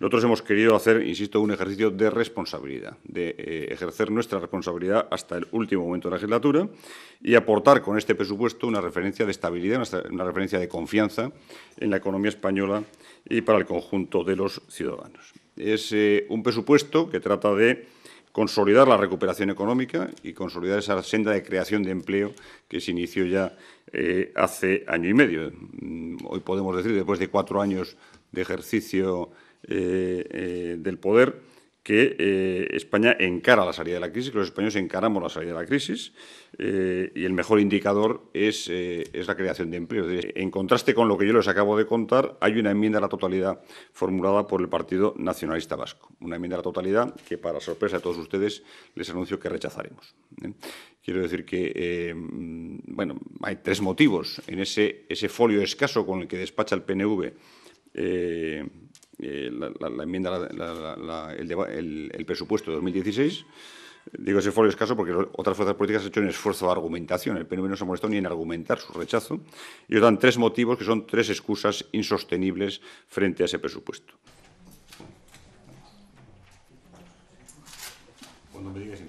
Nosotros hemos querido hacer, insisto, un ejercicio de responsabilidad, de eh, ejercer nuestra responsabilidad hasta el último momento de la legislatura y aportar con este presupuesto una referencia de estabilidad, una referencia de confianza en la economía española y para el conjunto de los ciudadanos. Es eh, un presupuesto que trata de consolidar la recuperación económica y consolidar esa senda de creación de empleo que se inició ya eh, hace año y medio. Mm, hoy podemos decir, después de cuatro años de ejercicio del poder que eh, España encara la salida de la crisis, que los españoles encaramos la salida de la crisis y el mejor indicador es, la creación de empleo. En contraste con lo que yo les acabo de contar, hay una enmienda a la totalidad formulada por el Partido Nacionalista Vasco. Una enmienda a la totalidad que, para sorpresa de todos ustedes, les anuncio que rechazaremos. Quiero decir que, bueno, hay tres motivos en ese folio escaso con el que despacha el PNV eh, la, enmienda, el, el, presupuesto de 2016. Digo ese folio escaso porque otras fuerzas políticas han hecho un esfuerzo de argumentación. El PNV no se ha molestado ni en argumentar su rechazo. Y os dan tres motivos que son tres excusas insostenibles frente a ese presupuesto. Cuando me digas...